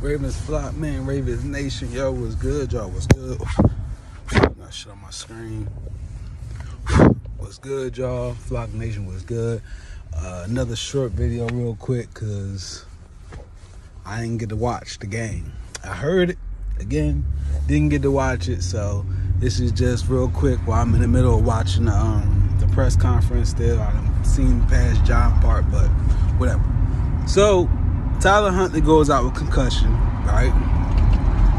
Ravens Flock, man. Ravens Nation, yo, was good, y'all. Was good. Not shit on my screen. Was good, y'all. Flock Nation was good. Uh, another short video, real quick, cause I didn't get to watch the game. I heard it again, didn't get to watch it, so this is just real quick while I'm in the middle of watching the, um, the press conference. Still, I've seen past John part, but whatever. So Tyler Huntley goes out with concussion, right?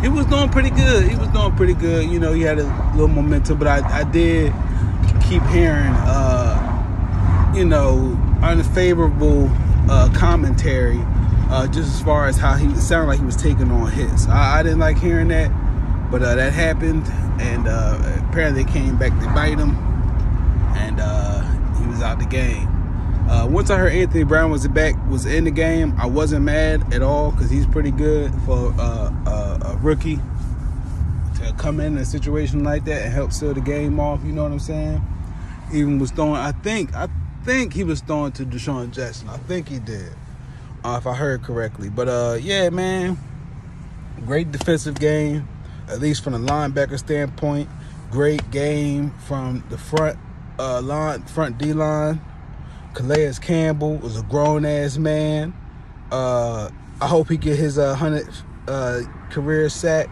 He was doing pretty good. He was doing pretty good. You know, he had a little momentum, but I, I did keep hearing, uh, you know, unfavorable uh, commentary, uh, just as far as how he sounded like he was taking on hits. I, I didn't like hearing that, but uh, that happened, and uh, apparently they came back to bite him, and uh, he was out of the game. Uh, once I heard Anthony Brown was back, was in the game, I wasn't mad at all because he's pretty good for uh, uh, a rookie to come in a situation like that and help seal the game off. You know what I'm saying? Even was throwing. I think I think he was throwing to DeSean Jackson. I think he did, uh, if I heard correctly. But uh, yeah, man, great defensive game, at least from the linebacker standpoint. Great game from the front uh, line, front D line. Calais Campbell was a grown ass man. Uh, I hope he get his uh, hundred uh, career sack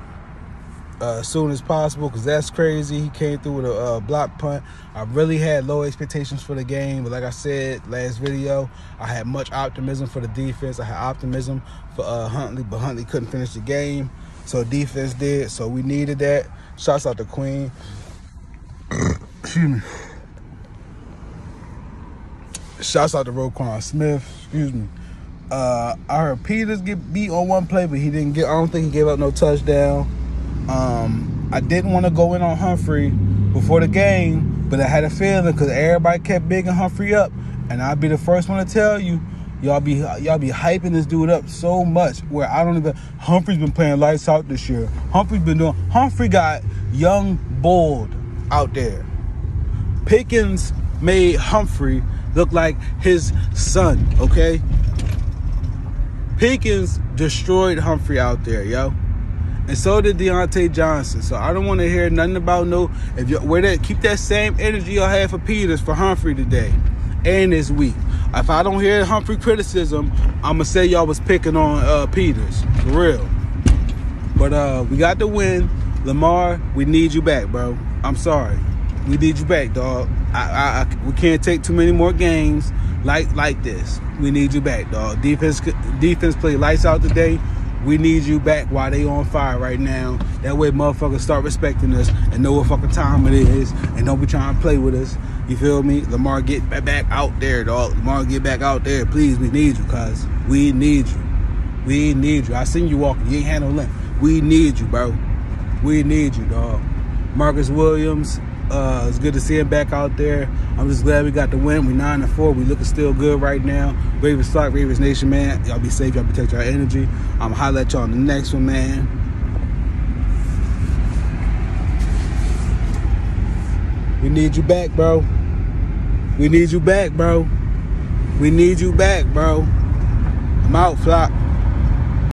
uh, as soon as possible because that's crazy. He came through with a uh, block punt. I really had low expectations for the game, but like I said last video, I had much optimism for the defense. I had optimism for uh, Huntley, but Huntley couldn't finish the game, so defense did. So we needed that. Shouts out to Queen. Excuse me. Shouts out to Roquan Smith. Excuse me. Uh, I heard Peters get beat on one play, but he didn't get. I don't think he gave up no touchdown. Um, I didn't want to go in on Humphrey before the game, but I had a feeling because everybody kept bigging Humphrey up, and I'd be the first one to tell you, y'all be y'all be hyping this dude up so much where I don't even. Humphrey's been playing lights out this year. Humphrey's been doing. Humphrey got young, bold out there. Pickens made Humphrey look like his son. Okay. Pickens destroyed Humphrey out there, yo. And so did Diontae Johnson. So I don't want to hear nothing about no if you where that keep that same energy you had for Peters for Humphrey today and this week. If I don't hear Humphrey criticism, I'ma say y'all was picking on uh, Peters. For real. But uh we got the win. Lamar, we need you back, bro. I'm sorry. We need you back, dog. I, I, I, we can't take too many more games like like this. We need you back, dog. Defense defense play lights out today. We need you back while they on fire right now. That way motherfuckers start respecting us and know what fucking time it is and don't be trying to play with us. You feel me? Lamar get back out there, dog. Lamar get back out there. Please, we need you, cuz. We need you. We need you. I seen you walking. You ain't had no limp. We need you, bro. We need you, dog. Marcus Williams, uh, it's good to see him back out there. I'm just glad we got the win. We nine and four. We looking still good right now. Ravens Flock, Ravens Nation, man. Y'all be safe. Y'all protect your energy. I'm holla at y'all on the next one, man. We need you back, bro. We need you back, bro. We need you back, bro. I'm out, Flock.